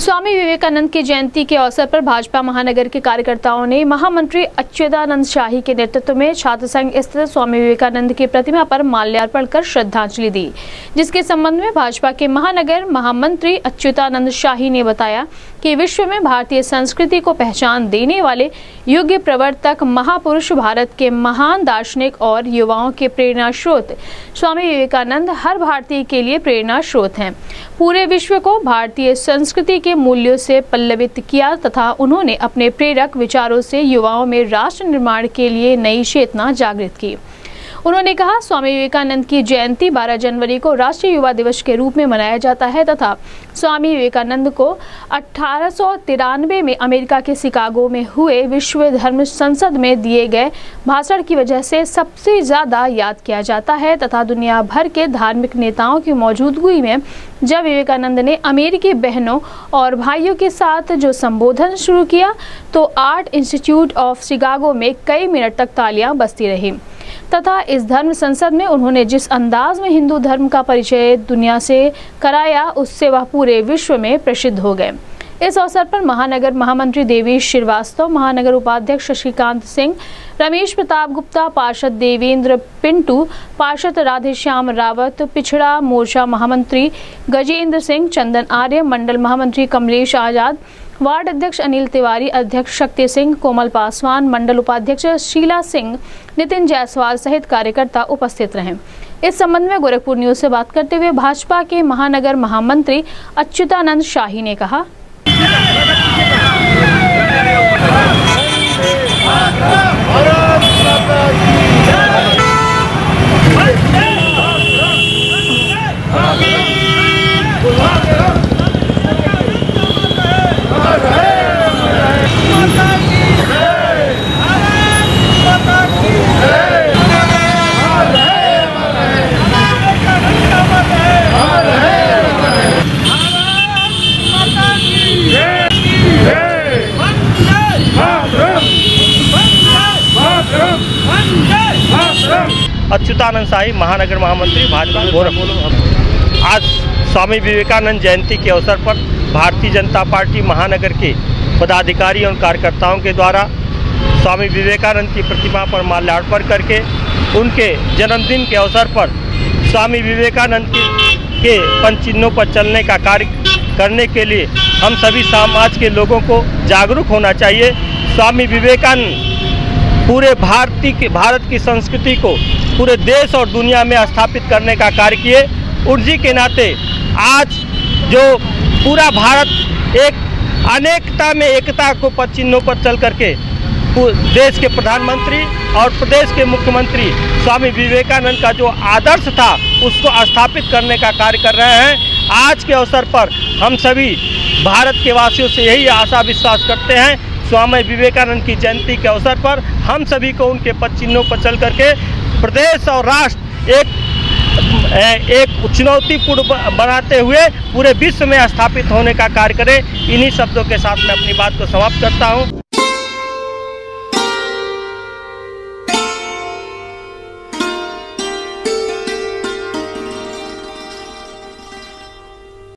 स्वामी विवेकानंद की जयंती के अवसर पर भाजपा महानगर के कार्यकर्ताओं ने महामंत्री अच्युतानंद शाही के नेतृत्व में छात्र संघ स्थित स्वामी विवेकानंद की प्रतिमा पर माल्यार्पण कर श्रद्धांजलि दी, जिसके संबंध में भाजपा के महानगर महामंत्री अच्युतानंद शाही ने बताया कि विश्व में भारतीय संस्कृति को पहचान देने वाले योग्य प्रवर्तक महापुरुष भारत के महान दार्शनिक और युवाओं के प्रेरणा स्रोत स्वामी विवेकानंद हर भारतीय के लिए प्रेरणा स्रोत हैं। पूरे विश्व को भारतीय संस्कृति के मूल्यों से पल्लवित किया तथा उन्होंने अपने प्रेरक विचारों से युवाओं में राष्ट्र निर्माण के लिए नई चेतना जागृत की। उन्होंने कहा, स्वामी विवेकानंद की जयंती 12 जनवरी को राष्ट्रीय युवा दिवस के रूप में मनाया जाता है तथा स्वामी विवेकानंद को अठारह सौ तिरानवे में अमेरिका के शिकागो में हुए विश्व धर्म संसद में दिए गए भाषण की वजह से सबसे ज़्यादा याद किया जाता है तथा दुनिया भर के धार्मिक नेताओं की मौजूदगी में जब विवेकानंद ने अमेरिकी बहनों और भाइयों के साथ जो संबोधन शुरू किया तो आर्ट इंस्टीट्यूट ऑफ़ शिकागो में कई मिनट तक तालियाँ बजती रही। तथा इस धर्म संसद में उन्होंने जिस अंदाज में हिंदू धर्म का परिचय दुनिया से कराया, उससे वह पूरे विश्व में प्रसिद्ध हो गए। इस अवसर पर महानगर महामंत्री देवी श्रीवास्तव, महानगर उपाध्यक्ष शशिकांत सिंह, रमेश प्रताप गुप्ता, पार्षद देवेंद्र पिंटू, पार्षद राधेश्याम रावत, पिछड़ा मोर्चा महामंत्री गजेंद्र सिंह, चंदन आर्य, मंडल महामंत्री कमलेश आज़ाद वार्ड अध्यक्ष अनिल तिवारी, अध्यक्ष शक्ति सिंह, कोमल पासवान, मंडल उपाध्यक्ष शीला सिंह, नितिन जायसवाल सहित कार्यकर्ता उपस्थित रहे। इस संबंध में गोरखपुर न्यूज़ से बात करते हुए भाजपा के महानगर महामंत्री अच्युतानंद शाही ने कहा अच्युतानंद शाही महानगर महामंत्री भाजपा गोरखपुर आज स्वामी विवेकानंद जयंती के अवसर पर भारतीय जनता पार्टी महानगर के पदाधिकारी और कार्यकर्ताओं के द्वारा स्वामी विवेकानंद की प्रतिमा पर माल्यार्पण करके उनके जन्मदिन के अवसर पर स्वामी विवेकानंद के, के पंचिन्हों पर चलने का कार्य करने के लिए हम सभी समाज के लोगों को जागरूक होना चाहिए। स्वामी विवेकानंद पूरे भारतीय भारत की संस्कृति को पूरे देश और दुनिया में स्थापित करने का कार्य किए। उर्जी के नाते आज जो पूरा भारत एक अनेकता में एकता को पचिन्हों पर चल करके देश के प्रधानमंत्री और प्रदेश के मुख्यमंत्री स्वामी विवेकानंद का जो आदर्श था, उसको स्थापित करने का कार्य कर रहे हैं। आज के अवसर पर हम सभी भारत के वासियों से यही आशा विश्वास करते हैं। स्वामी विवेकानंद की जयंती के अवसर पर हम सभी को उनके पद चिन्हों पर चल करके प्रदेश और राष्ट्र एक एक चुनौतीपूर्ण बनाते हुए पूरे विश्व में स्थापित होने का कार्य करें। इन्हीं शब्दों के साथ मैं अपनी बात को समाप्त करता हूँ।